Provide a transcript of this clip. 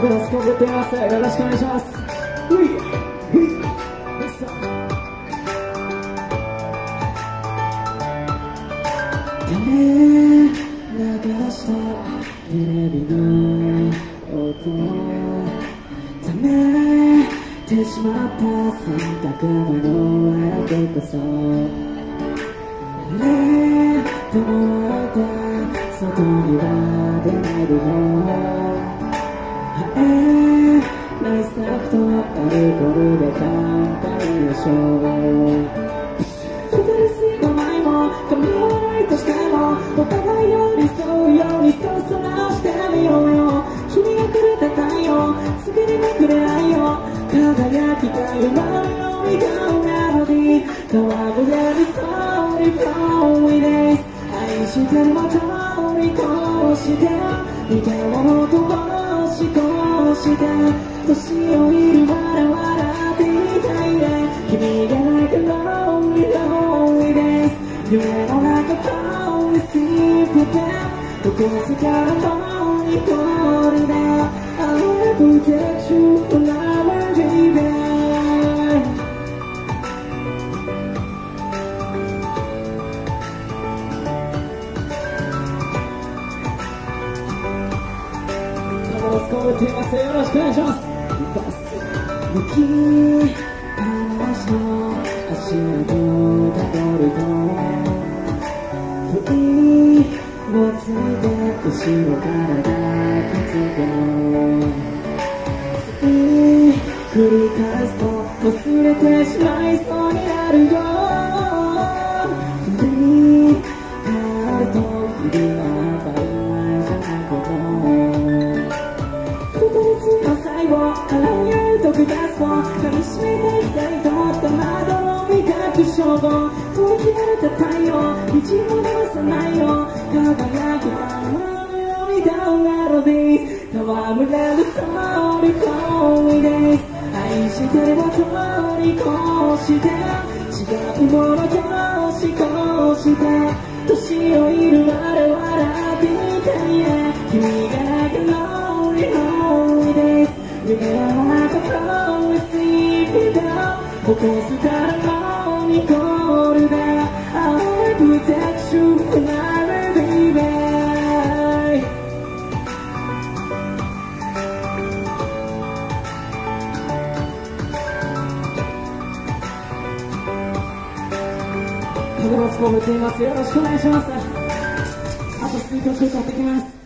グラスコブってますよろしくお願いします。うい。うい。てめえ流した。テレビの音。ためてしまった。洗濯物へよこそねえでもあなた。外には出ない。でよえー、ナイスアクトアルコールで乾杯でしょう二人すぐ前も噛み合わないとしてもお互い寄り添うようにストス直してみようよ君がくれた太陽次にもくれないよ輝きたい周りの笑顔メロディー戯れる Sorry for we days 愛してるまた通り越して似たものとしこして年をいるまだ笑っていたいね君がないか Lonely Lonely Days 夢の中 Lonely Sleep Again どこすから lonely lonely day I'll never protect こうていますよろしくお願いします。向き話の足跡たどると不意をついて後ろから抱きつけつい繰り返すと忘れてしまい言うとくだそう噛みしめていきたいと思った窓の磨く衝動取り切られた太陽一も直さないよ輝きたまのようにダウンメロディー戯れる Sorry for we days 愛してれば通り越して違うものとしこうして年をいるまで笑ってみたいね君がなく Lonely Lonely Days Down 起こすからもニコールで I'll protect you. forever baby カメラスコームていますよろしくお願いしますあと数曲歌ってきます